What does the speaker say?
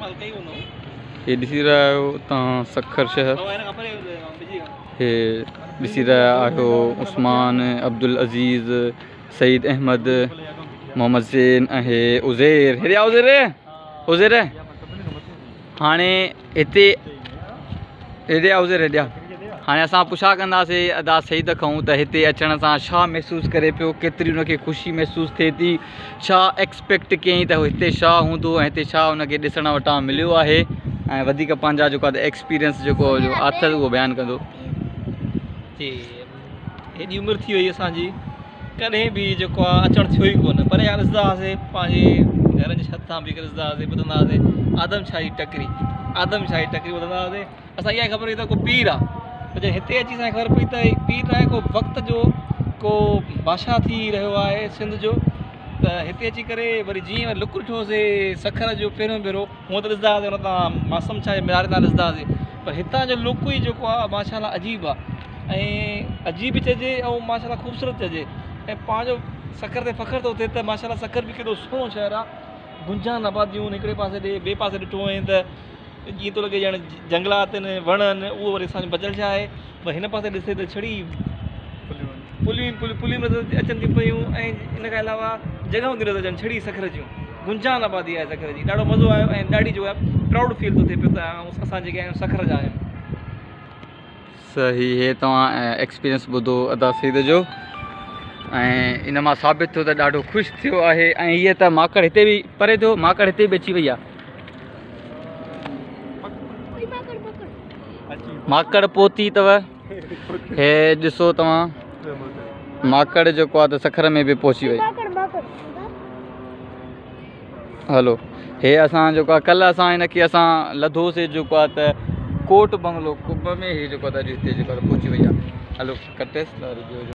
हे ॾिसी रहिया आहियो तव्हां सखर शहर हे ॾिसी रहिया आहियो उस्मान अब्दुल अज़ीज़ सईद अहमद मोहम्मद सेन ऐं उज़ेर हेॾे हुज़ेरेर हाणे हिते हेॾे आउज़र हेॾा हाणे असां पुछा कंदासीं अदा सईद खां त हिते अचण सां छा महसूसु करे पियो केतिरी हुनखे ख़ुशी महसूसु थिए थी छा एक्सपेक्ट कयईं त हिते छा हूंदो ऐं हिते छा हुनखे ॾिसण वटां मिलियो आहे ऐं वधीक पंहिंजा जेको आहे एक्सपीरियंस जेको आहे आथसि उहो बयानु कंदो हेॾी उमिरि थी वई असांजी कॾहिं बि जेको आहे अचणु थियो ई कोन पर यार ॾिसंदा हुआसीं पंहिंजे घर जी छत सां बि करे ॾिसंदा हुआसीं ॿुधंदा हुआसीं आदमशाही टकरी आदमशाही टकरी ॿुधंदा हुआसीं इहा ख़बर हुई त को पीर आहे अॼु हिते अची असांखे ख़बर पई त पीउ न आहे को वक़्त जो को बादशाह थी रहियो आहे सिंध जो त हिते अची करे वरी जीअं लुक ॾिठोसीं सखर जो पहिरियों भेरो हूअं त ॾिसंदा हुआसीं हुन तां मासम छा आहे मीर तां ॾिसंदा हुआसीं पर हितां जो लुक ई जेको आहे माशाला अजीब आहे ऐं अजीबु चइजे ऐं माशाला ख़ूबसूरत चइजे ऐं पंहिंजो सखर ते फ़ख्रु थो थिए त माशाला सखर बि केॾो सुहिणो शहरु आहे गुंजान आबादियूं हिकिड़े पासे ॾे ॿिए पासे ॾिठो वञे त जीअं थो लॻे ॼण जंगलात आहिनि वण आहिनि उहो वरी बचल छा आहे पर हिन पासे ॾिसे तुलियूं पुलियूं अचनि पयूं ऐं छड़ी गिरर जी गुंजान आबादी आहे सखर जी ॾाढो मज़ो आयो ऐं ॾाढी प्राउड फील पियो त सखर जा आहिनि सही इहे तव्हां साबित थियो त ॾाढो ख़ुशि थियो आहे ऐं हीअ त माकड़ हिते बि परे माकड़ हिते बि अची वई आहे माकड़ पोती अथव हे ॾिसो तव्हां माकड़ जेको आहे त सखर में बि पहुची वई हलो हे असां जेको आहे कल्ह असां हिनखे असां लधोसीं जेको आहे त कोट बंगलो कुंभ में पहुची वई आहे